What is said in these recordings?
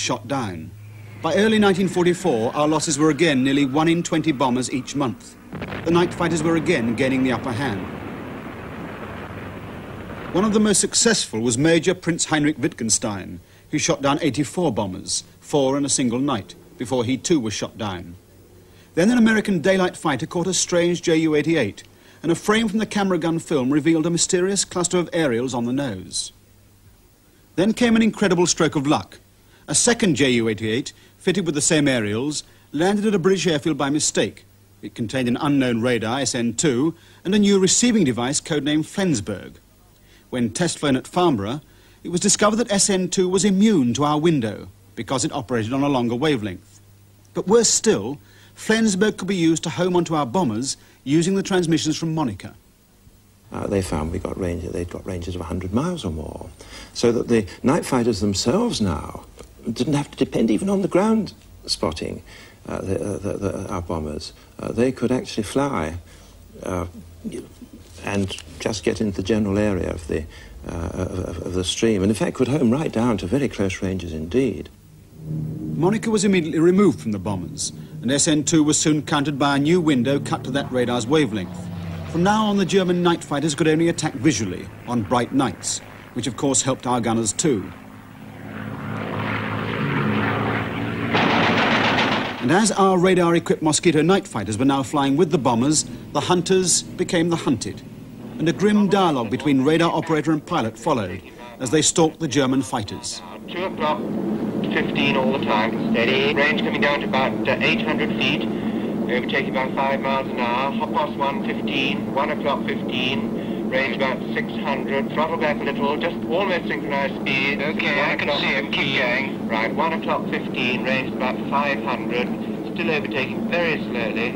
shot down. By early 1944, our losses were again nearly 1 in 20 bombers each month. The night fighters were again gaining the upper hand. One of the most successful was Major Prince Heinrich Wittgenstein, who shot down 84 bombers, four in a single night, before he too was shot down. Then an American daylight fighter caught a strange Ju-88, and a frame from the camera gun film revealed a mysterious cluster of aerials on the nose. Then came an incredible stroke of luck. A second Ju-88, fitted with the same aerials, landed at a British airfield by mistake. It contained an unknown radar, SN2, and a new receiving device codenamed Flensburg. When test flown at Farnborough, it was discovered that SN2 was immune to our window because it operated on a longer wavelength. But worse still, Flensburg could be used to home onto our bombers using the transmissions from Monica. Uh, they found we got range, they'd got ranges of 100 miles or more. So that the night fighters themselves now didn't have to depend even on the ground spotting uh, the, uh, the, the, our bombers. Uh, they could actually fly uh, and just get into the general area of the, uh, of, of the stream, and in fact could home right down to very close ranges indeed. Monica was immediately removed from the bombers, and SN2 was soon countered by a new window cut to that radar's wavelength. From now on, the German night fighters could only attack visually on bright nights, which of course helped our gunners too. And as our radar-equipped Mosquito night fighters were now flying with the bombers, the hunters became the hunted. And a grim dialogue between radar operator and pilot followed as they stalked the German fighters. 2 o'clock 15 all the time, steady. Range coming down to about uh, 800 feet. Overtaking about 5 miles an hour. Hop past 1, 15. 1 o'clock 15. Range about 600. Throttle back a little. Just almost synchronized speed. Okay, I can see him. Keep going. Right, 1 o'clock 15. Range about 500. Still overtaking very slowly.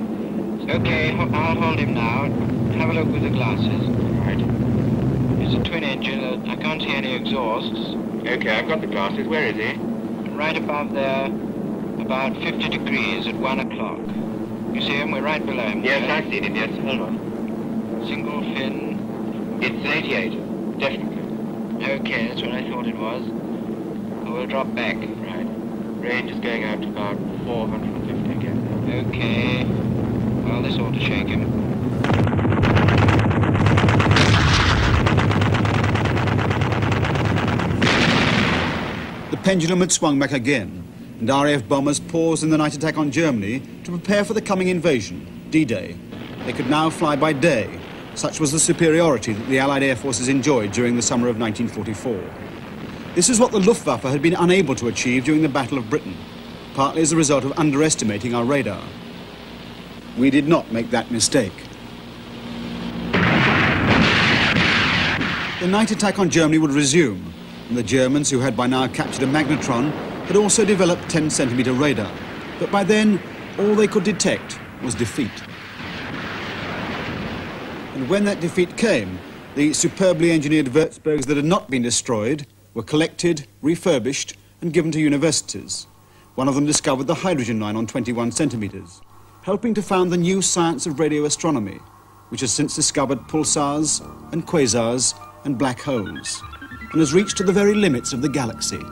Okay, I'll hold him now. Have a look with the glasses. Right. It's a twin engine. I can't see any exhausts. Okay, I've got the glasses. Where is he? Right above there, about 50 degrees at 1 o'clock. You see him? We're right below him. Yes, there. I see him. Yes, hold on. Single fin. It's an 88. Definitely. Okay, that's what I thought it was. We'll drop back. Right. Range is going out to about 450 again. Okay. Well, this ought to shake him. The pendulum had swung back again, and RAF bombers paused in the night attack on Germany to prepare for the coming invasion, D-Day. They could now fly by day. Such was the superiority that the Allied air forces enjoyed during the summer of 1944. This is what the Luftwaffe had been unable to achieve during the Battle of Britain, partly as a result of underestimating our radar. We did not make that mistake. The night attack on Germany would resume, and the Germans, who had by now captured a magnetron, had also developed 10 centimeter radar. But by then, all they could detect was defeat. And when that defeat came, the superbly engineered Würzburgs that had not been destroyed were collected, refurbished, and given to universities. One of them discovered the hydrogen line on 21 centimeters, helping to found the new science of radio astronomy, which has since discovered pulsars and quasars and black holes, and has reached to the very limits of the galaxy.